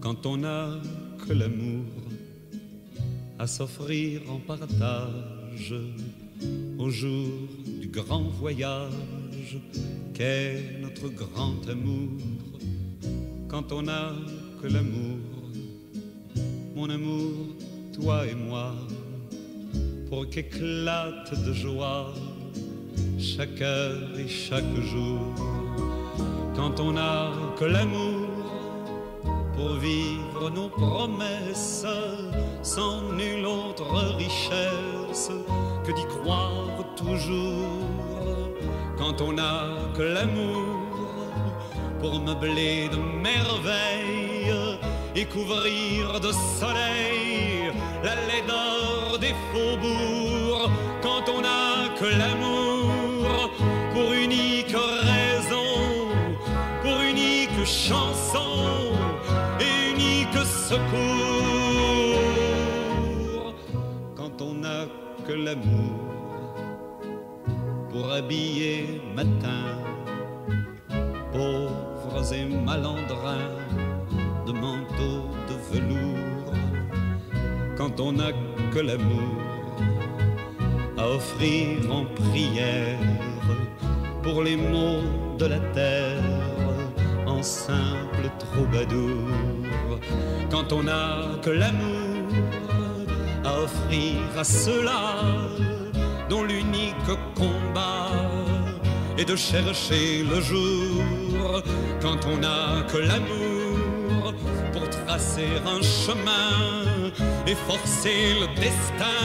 quand on n'a que l'amour à s'offrir en partage au jour du grand voyage qu'est notre grand amour. Quand on n'a que l'amour, mon amour, toi et moi, pour qu'éclate de joie chaque heure et chaque jour. Quand on n'a que l'amour pour vivre nos promesses sans nulle autre richesse que d'y croire toujours. Quand on n'a que l'amour pour meubler de merveilles et couvrir de soleil la laideur des faubourgs. Quand on n'a que l'amour secours. Quand on n'a que l'amour pour habiller matin pauvres et malandrins de manteaux de velours. Quand on n'a que l'amour à offrir en prière pour les maux de la terre simple troubadour. Quand on n'a que l'amour à offrir à ceux-là dont l'unique combat est de chercher le jour. Quand on n'a que l'amour pour tracer un chemin et forcer le destin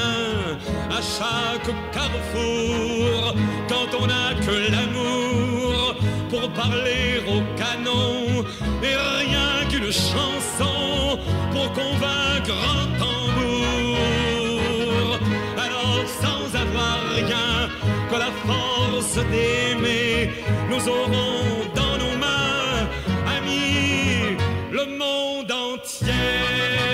à chaque carrefour. Quand on n'a que l'amour pour parler au canon et rien qu'une chanson pour convaincre un tambour. Alors sans avoir rien que la force d'aimer, nous aurons don't.